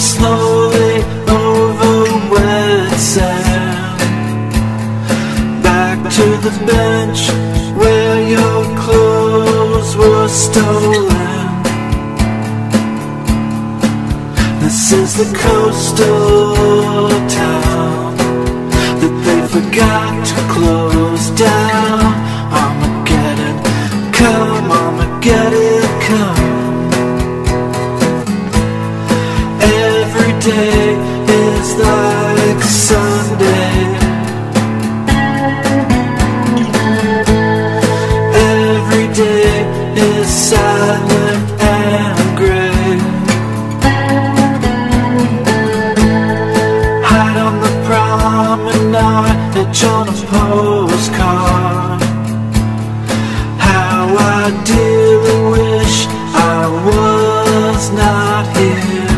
slowly over wet sand Back to the bench where your clothes were stolen. This is the coastal town That they forgot to close down. Armageddon, come Armageddon. Promenade, on a postcard. How I dearly wish I was not here.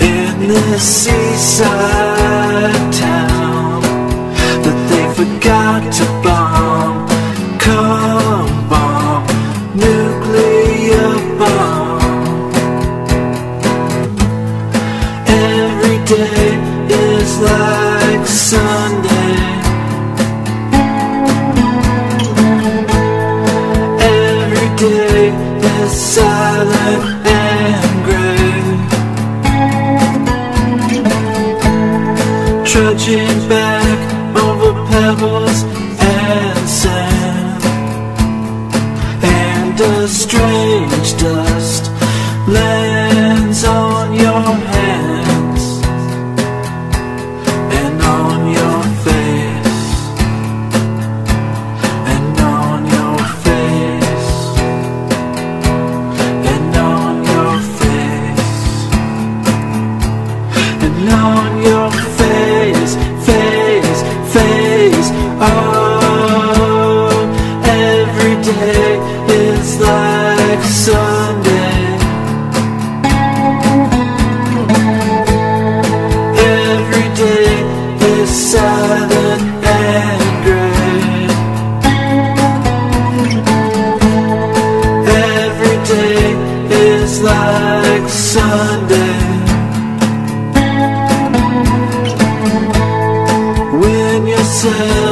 In this seaside town that they forgot to bomb. Come bomb, nuclear bomb. Every day it's like Sunday. Every day is silent and gray. Trudging back over pebbles and sand. And a strange dust southern and gray. Every day is like Sunday. When you're sad.